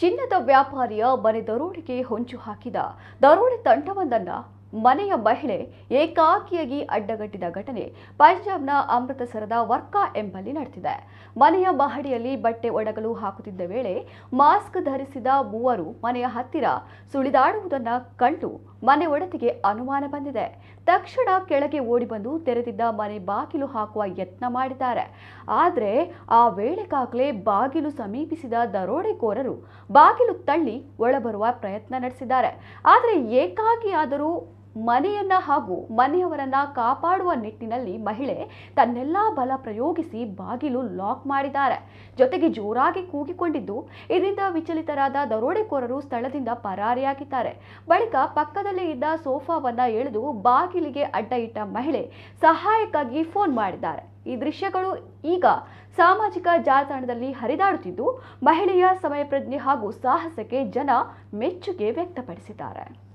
ಚಿನ್ನದ ವ್ಯಾಪಾರಿಯ ಮನೆ ದರೋಡೆಗೆ ಹೊಂಚು ಹಾಕಿದ ದರೋಡೆ ತಂಡವೊಂದನ್ನ ಮನೆಯ ಮಹಿಳೆ ಏಕಾಕಿಯಾಗಿ ಅಡ್ಡಗಟ್ಟಿದ ಘಟನೆ ಪಂಜಾಬ್ನ ಅಮೃತಸರದ ವರ್ಕಾ ಎಂಬಲ್ಲಿ ನಡೆದಿದೆ. ಮನೆಯ ಮಹಡಿಯಲ್ಲಿ ಬಟ್ಟೆ ಒಡಗಲು ಹಾಕುತ್ತಿದ್ದ ವೇಳೆ ಮಾಸ್ಕ್ ಧರಿಸಿದ ಮೂವರು ಮನೆಯ ಹತ್ತಿರ ಸುಳಿದಾಡುವುದನ್ನು ಕಂಡು ಮನೆ ಒಡತಿಗೆ ಅನುಮಾನ ಬಂದಿದೆ. ತಕ್ಷಣ ಕೆಳಗೆ ಓಡಿ ಬಂದು ತೆರೆದಿದ್ದ ಮನೆ ಬಾಗಿಲು ಹಾಕುವ ಯತ್ನ ಮಾಡಿದ್ದಾರೆ. ಆದರೆ ಆ ವೇಳೆಗಾಗಲೇ ಬಾಗಿಲು ಸಮೀಪಿಸಿದ ದರೋಡೆಕೋರರು ಬಾಗಿಲು ತಳ್ಳಿ ಒಳಬರುವ ಪ್ರಯತ್ನ ನಡೆಸಿದ್ದಾರೆ. ಆದರೆ ಏಕಾಗಿಯಾದರೂ ಮನೆಯನ್ನ ಹಾಗೂ ಮನೆಯವರನ್ನ ಕಾಪಾಡುವ ನಿಟ್ಟಿನಲ್ಲಿ ಮಹಿಳೆ ತನ್ನೆಲ್ಲ ಬಲ ಪ್ರಯೋಗಿಸಿ ಬಾಗಿಲು ಲಾಕ್ ಮಾಡಿದ್ದಾರೆ. ಜೊತೆಗೆ ಜೋರಾಗಿ ಕೂಗಿಕೊಂಡಿದ್ದು, ಇದರಿಂದ ವಿಚಲಿತರಾದ ದರೋಡೆಕೋರರು ಸ್ಥಳದಿಂದ ಪರಾರಿಯಾಗಿದ್ದಾರೆ. ಬಳಿಕ ಪಕ್ಕದಲ್ಲೇ ಇದ್ದ ಸೋಫಾವನ್ನ ಎಳೆದು ಬಾಗಿಲಿಗೆ ಅಡ್ಡ ಇಟ್ಟ ಮಹಿಳೆ ಸಹಾಯಕ್ಕಾಗಿ ಫೋನ್ ಮಾಡಿದ್ದಾರೆ. ಈ ದೃಶ್ಯಗಳು ಈಗ ಸಾಮಾಜಿಕ ಜಾಲತಾಣದಲ್ಲಿ ಹರಿದಾಡುತ್ತಿದ್ದು, ಮಹಿಳೆಯ ಸಮಯ ಪ್ರಜ್ಞೆ ಹಾಗೂ ಸಾಹಸಕ್ಕೆ ಜನ ಮೆಚ್ಚುಗೆ ವ್ಯಕ್ತಪಡಿಸಿದ್ದಾರೆ.